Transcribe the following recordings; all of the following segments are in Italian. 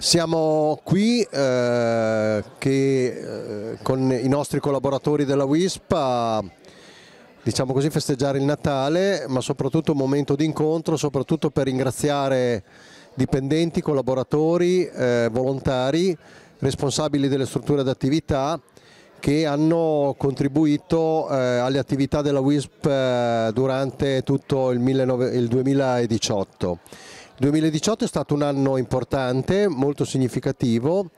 Siamo qui eh, che, eh, con i nostri collaboratori della WISP a diciamo così, festeggiare il Natale, ma soprattutto un momento di incontro, soprattutto per ringraziare dipendenti, collaboratori, eh, volontari, responsabili delle strutture d'attività che hanno contribuito eh, alle attività della WISP eh, durante tutto il, il 2018. Il 2018 è stato un anno importante, molto significativo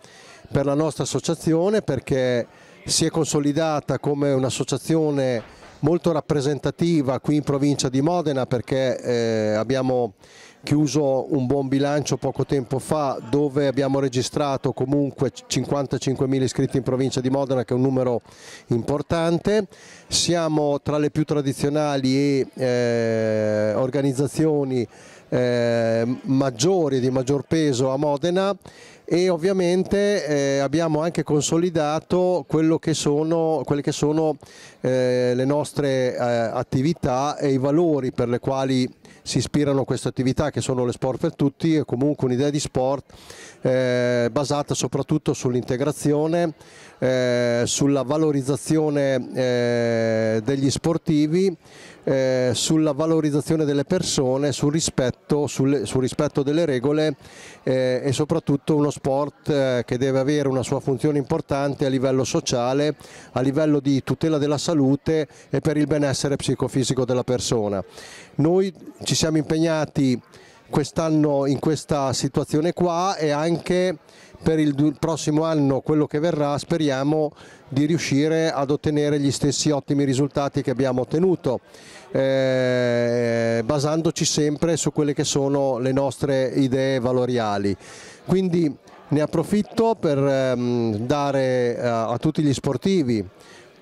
per la nostra associazione perché si è consolidata come un'associazione molto rappresentativa qui in provincia di Modena perché eh, abbiamo chiuso un buon bilancio poco tempo fa dove abbiamo registrato comunque 55.000 iscritti in provincia di Modena che è un numero importante, siamo tra le più tradizionali e eh, organizzazioni eh, maggiori, di maggior peso a Modena e ovviamente eh, abbiamo anche consolidato che sono, quelle che sono eh, le nostre eh, attività e i valori per le quali si ispirano queste attività che sono le sport per tutti e comunque un'idea di sport eh, basata soprattutto sull'integrazione, eh, sulla valorizzazione eh, degli sportivi, eh, sulla valorizzazione delle persone, sul rispetto, sul, sul rispetto delle regole eh, e soprattutto uno sport eh, che deve avere una sua funzione importante a livello sociale, a livello di tutela della salute e per il benessere psicofisico della persona. Noi ci siamo impegnati quest'anno in questa situazione qua e anche per il prossimo anno, quello che verrà, speriamo di riuscire ad ottenere gli stessi ottimi risultati che abbiamo ottenuto, eh, basandoci sempre su quelle che sono le nostre idee valoriali. Quindi ne approfitto per ehm, dare eh, a tutti gli sportivi,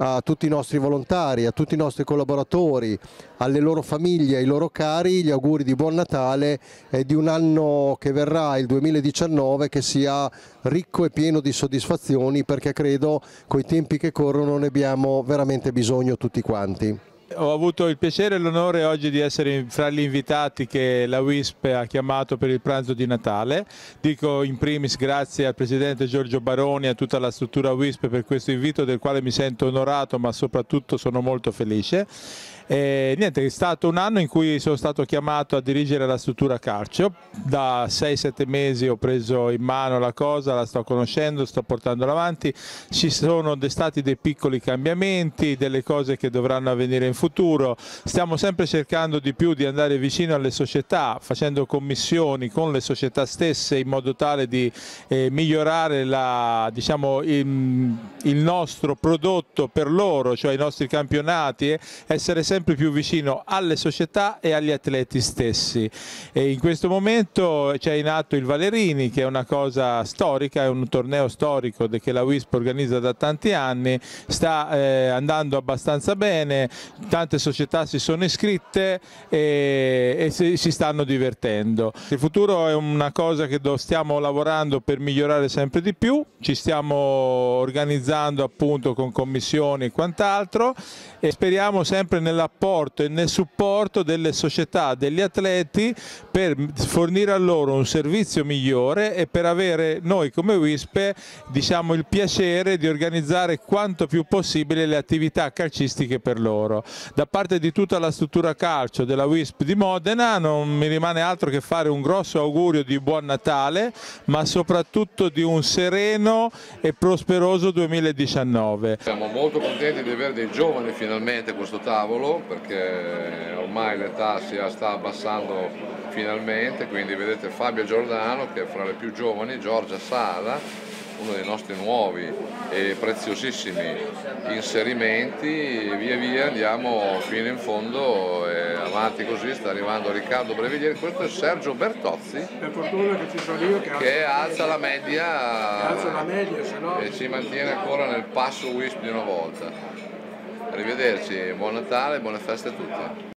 a tutti i nostri volontari, a tutti i nostri collaboratori, alle loro famiglie, ai loro cari, gli auguri di buon Natale e di un anno che verrà, il 2019, che sia ricco e pieno di soddisfazioni perché credo con i tempi che corrono ne abbiamo veramente bisogno tutti quanti. Ho avuto il piacere e l'onore oggi di essere fra gli invitati che la WISP ha chiamato per il pranzo di Natale. Dico in primis grazie al Presidente Giorgio Baroni e a tutta la struttura WISP per questo invito del quale mi sento onorato ma soprattutto sono molto felice. E, niente, è stato un anno in cui sono stato chiamato a dirigere la struttura calcio, da 6-7 mesi ho preso in mano la cosa, la sto conoscendo, sto portandola avanti, ci sono stati dei piccoli cambiamenti, delle cose che dovranno avvenire in futuro, stiamo sempre cercando di più di andare vicino alle società, facendo commissioni con le società stesse in modo tale di eh, migliorare la, diciamo, il, il nostro prodotto per loro, cioè i nostri campionati, eh, essere sempre più vicino alle società e agli atleti stessi. E in questo momento c'è in atto il Valerini che è una cosa storica, è un torneo storico che la WISP organizza da tanti anni, sta eh, andando abbastanza bene, tante società si sono iscritte e, e si, si, stanno divertendo. Il futuro è una cosa che stiamo lavorando per migliorare sempre di più, ci stiamo organizzando appunto con commissioni e quant'altro e speriamo sempre nella nell'apporto e nel supporto delle società, degli atleti per fornire a loro un servizio migliore e per avere noi come WISPE diciamo, il piacere di organizzare quanto più possibile le attività calcistiche per loro. Da parte di tutta la struttura calcio della WISP di Modena non mi rimane altro che fare un grosso augurio di buon Natale ma soprattutto di un sereno e prosperoso 2019. Siamo molto contenti di avere dei giovani finalmente a questo tavolo perché ormai l'età si sta abbassando finalmente, quindi vedete Fabio Giordano che è fra le più giovani, Giorgia Sala, uno dei nostri nuovi e preziosissimi inserimenti, via via andiamo fino in fondo e avanti così, sta arrivando Riccardo Breviglieri, questo è Sergio Bertozzi che, che alza la media, alza la media no... e si mantiene ancora nel passo WISP di una volta. Arrivederci, buon Natale, buone feste a tutti.